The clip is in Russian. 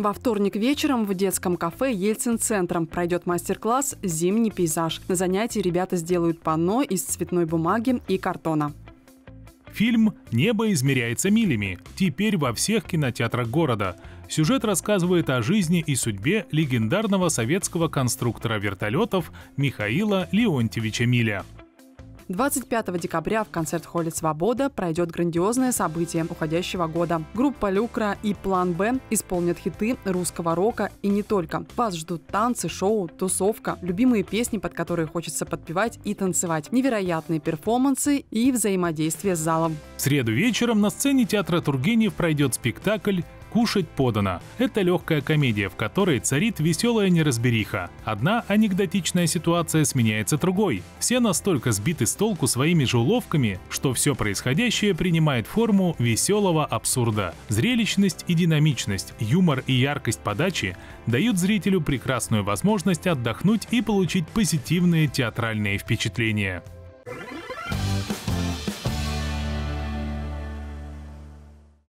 Во вторник вечером в детском кафе Ельцин-центром пройдет мастер-класс «Зимний пейзаж». На занятии ребята сделают панно из цветной бумаги и картона. Фильм «Небо измеряется милями» теперь во всех кинотеатрах города. Сюжет рассказывает о жизни и судьбе легендарного советского конструктора вертолетов Михаила Леонтьевича Миля. 25 декабря в концерт-холле «Свобода» пройдет грандиозное событие уходящего года. Группа «Люкра» и «План Б» исполнят хиты русского рока и не только. Вас ждут танцы, шоу, тусовка, любимые песни, под которые хочется подпевать и танцевать, невероятные перформансы и взаимодействие с залом. В среду вечером на сцене театра Тургенев пройдет спектакль «Кушать подано». Это легкая комедия, в которой царит веселая неразбериха. Одна анекдотичная ситуация сменяется другой. Все настолько сбиты с толку своими же уловками, что все происходящее принимает форму веселого абсурда. Зрелищность и динамичность, юмор и яркость подачи дают зрителю прекрасную возможность отдохнуть и получить позитивные театральные впечатления.